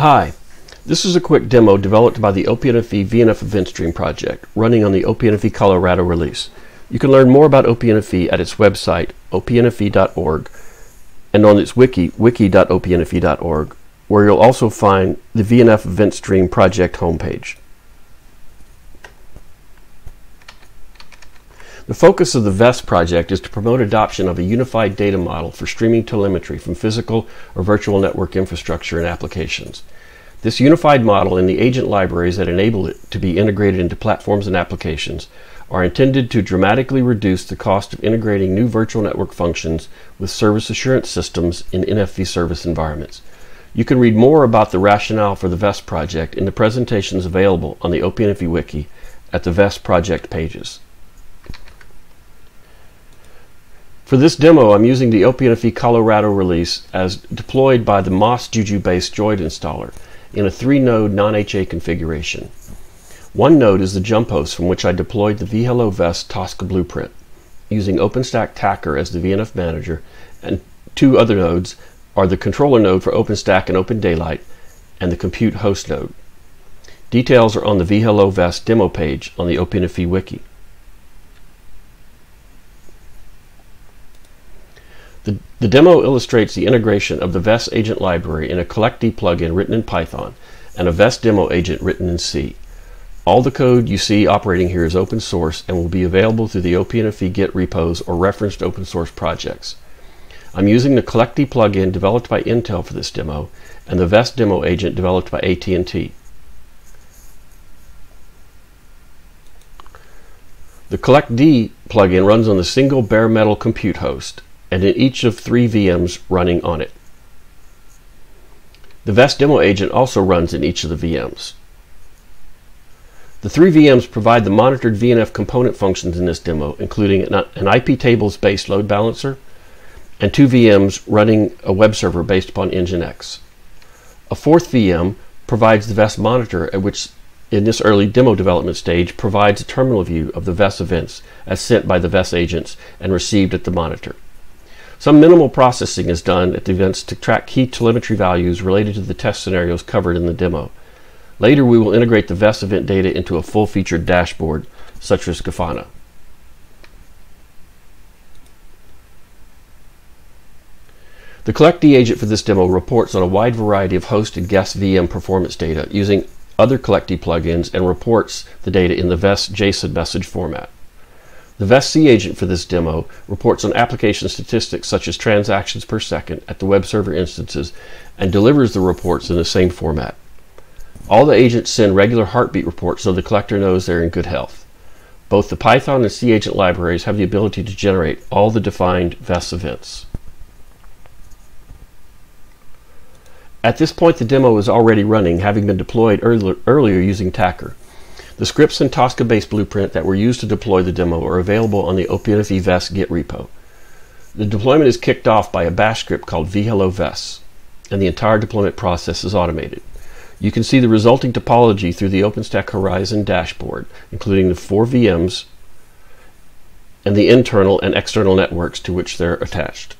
Hi, this is a quick demo developed by the OPNFV VNF Event Stream project running on the OPNFV Colorado release. You can learn more about OPNFV at its website, opnfv.org, and on its wiki, wiki.opnfv.org, where you'll also find the VNF Event Stream project homepage. The focus of the VES project is to promote adoption of a unified data model for streaming telemetry from physical or virtual network infrastructure and applications. This unified model and the agent libraries that enable it to be integrated into platforms and applications are intended to dramatically reduce the cost of integrating new virtual network functions with service assurance systems in NFV service environments. You can read more about the rationale for the VES project in the presentations available on the OPNFV wiki at the VES project pages. For this demo, I'm using the OPNFV Colorado release as deployed by the MOS Juju-based JOID installer in a three-node non-HA configuration. One node is the jump host from which I deployed the vHello VES Tosca blueprint, using OpenStack Tacker as the VNF manager, and two other nodes are the controller node for OpenStack and OpenDaylight, and the compute host node. Details are on the vHello VES demo page on the OPNFV wiki. The, the demo illustrates the integration of the VES agent library in a CollectD plugin written in Python and a VES demo agent written in C. All the code you see operating here is open source and will be available through the OPNFV Git repos or referenced open source projects. I'm using the CollectD plugin developed by Intel for this demo and the VES demo agent developed by AT&T. The CollectD plugin runs on the single bare metal compute host and in each of three VMs running on it. The VES demo agent also runs in each of the VMs. The three VMs provide the monitored VNF component functions in this demo, including an IP tables based load balancer and two VMs running a web server based upon Nginx. A fourth VM provides the VES monitor at which in this early demo development stage provides a terminal view of the VES events as sent by the VES agents and received at the monitor. Some minimal processing is done at the events to track key telemetry values related to the test scenarios covered in the demo. Later, we will integrate the VES event data into a full-featured dashboard, such as Grafana. The CollectD agent for this demo reports on a wide variety of host and guest VM performance data using other CollectD plugins and reports the data in the VES JSON message format. The VES-C agent for this demo reports on application statistics such as transactions per second at the web server instances and delivers the reports in the same format. All the agents send regular heartbeat reports so the collector knows they're in good health. Both the Python and C agent libraries have the ability to generate all the defined VES events. At this point, the demo is already running, having been deployed earlier using Tacker. The scripts and Tosca-based blueprint that were used to deploy the demo are available on the OPNFV VES Git repo. The deployment is kicked off by a bash script called vHello VES, and the entire deployment process is automated. You can see the resulting topology through the OpenStack Horizon dashboard, including the four VMs and the internal and external networks to which they're attached.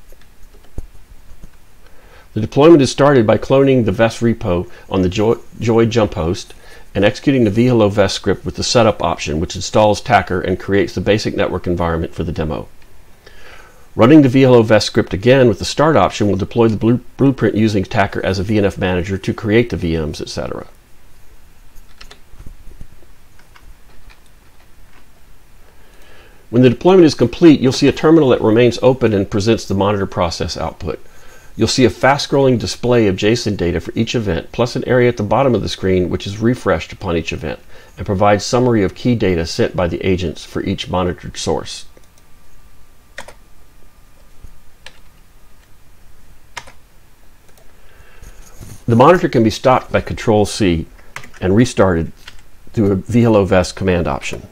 The deployment is started by cloning the VES repo on the JOID jump host and executing the vHello VES script with the setup option, which installs Tacker and creates the basic network environment for the demo. Running the vHello VES script again with the start option will deploy the blueprint using Tacker as a VNF manager to create the VMs, etc. When the deployment is complete, you'll see a terminal that remains open and presents the monitor process output. You'll see a fast-scrolling display of JSON data for each event, plus an area at the bottom of the screen which is refreshed upon each event and provides summary of key data sent by the agents for each monitored source. The monitor can be stopped by Control-C and restarted through a vHello VES command option.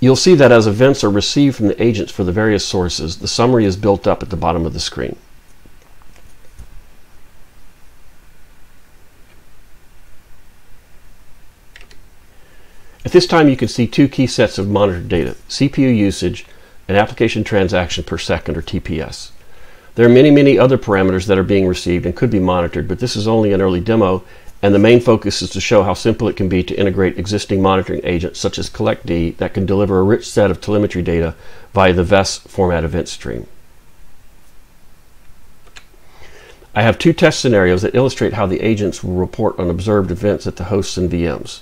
You'll see that as events are received from the agents for the various sources, the summary is built up at the bottom of the screen. At this time, you can see two key sets of monitored data, CPU usage and application transaction per second, or TPS. There are many, many other parameters that are being received and could be monitored, but this is only an early demo, and the main focus is to show how simple it can be to integrate existing monitoring agents such as CollectD that can deliver a rich set of telemetry data via the VES format event stream. I have two test scenarios that illustrate how the agents will report on observed events at the hosts and VMs.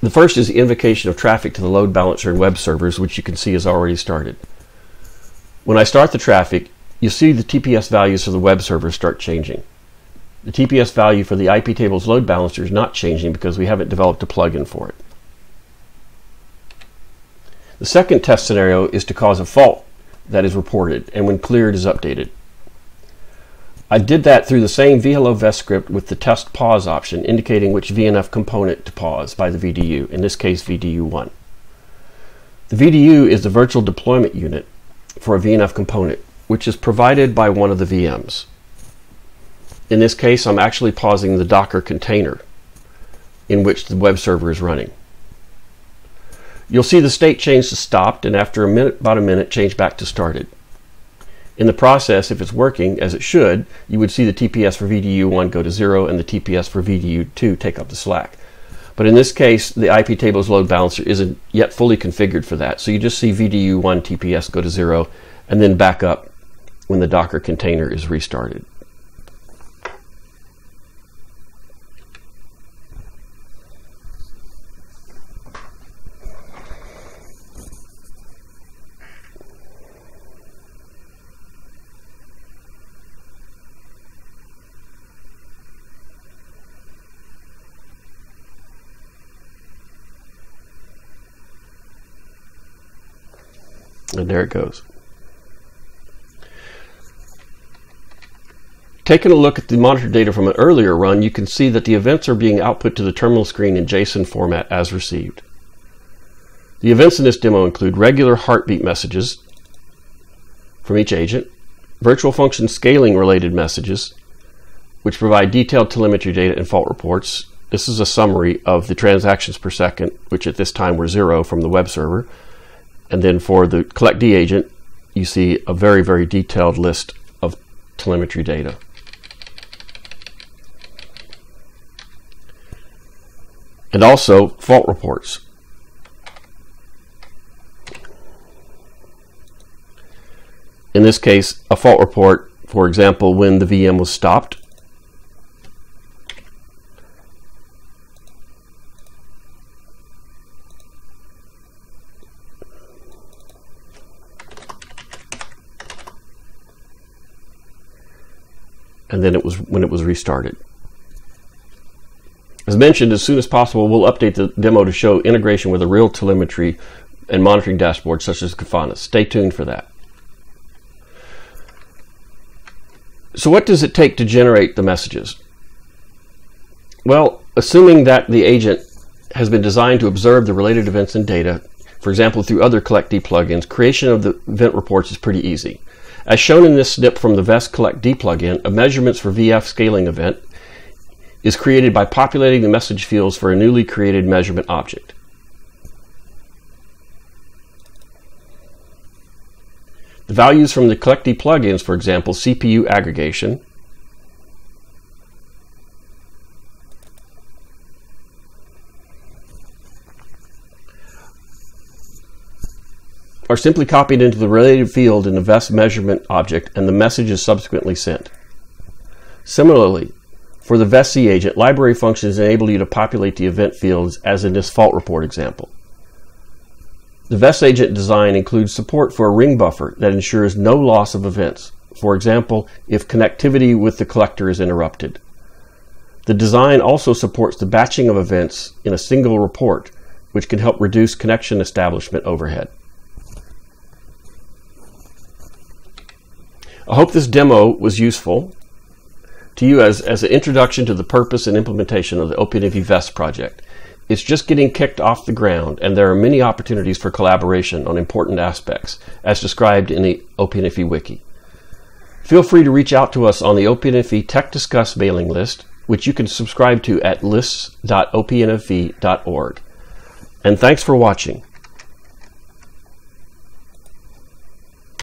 The first is the invocation of traffic to the load balancer and web servers, which you can see has already started. When I start the traffic, you'll see the TPS values for the web servers start changing. The TPS value for the IP tables load balancer is not changing because we haven't developed a plugin for it. The second test scenario is to cause a fault that is reported and when cleared is updated. I did that through the same vHello script with the test pause option indicating which VNF component to pause by the VDU, in this case VDU1. The VDU is the virtual deployment unit for a VNF component, which is provided by one of the VMs. In this case, I'm actually pausing the Docker container in which the web server is running. You'll see the state change to stopped and after a minute, about a minute, change back to started. In the process, if it's working as it should, you would see the TPS for VDU1 go to zero and the TPS for VDU2 take up the slack. But in this case, the IP tables load balancer isn't yet fully configured for that. So you just see VDU1 TPS go to zero and then back up when the Docker container is restarted. And there it goes. Taking a look at the monitor data from an earlier run, you can see that the events are being output to the terminal screen in JSON format as received. The events in this demo include regular heartbeat messages from each agent, virtual function scaling related messages, which provide detailed telemetry data and fault reports. This is a summary of the transactions per second, which at this time were zero from the web server, and then for the CollectD agent, you see a very, very detailed list of telemetry data. And also fault reports. In this case, a fault report, for example, when the VM was stopped and then it was when it was restarted. As mentioned, as soon as possible, we'll update the demo to show integration with a real telemetry and monitoring dashboard such as Grafana. Stay tuned for that. So what does it take to generate the messages? Well, assuming that the agent has been designed to observe the related events and data, for example, through other CollectD plugins, creation of the event reports is pretty easy. As shown in this snip from the VES CollectD plugin, a measurements for VF scaling event is created by populating the message fields for a newly created measurement object. The values from the CollectD plugins, for example, CPU aggregation, are simply copied into the related field in the VES measurement object and the message is subsequently sent. Similarly, for the VESC agent, library functions enable you to populate the event fields as in this fault report example. The VES agent design includes support for a ring buffer that ensures no loss of events, for example, if connectivity with the collector is interrupted. The design also supports the batching of events in a single report, which can help reduce connection establishment overhead. I hope this demo was useful to you as, as an introduction to the purpose and implementation of the OPNFV VES project. It's just getting kicked off the ground, and there are many opportunities for collaboration on important aspects, as described in the OPNFV Wiki. Feel free to reach out to us on the OPNFV Tech Discuss mailing list, which you can subscribe to at lists.opnfv.org. And thanks for watching.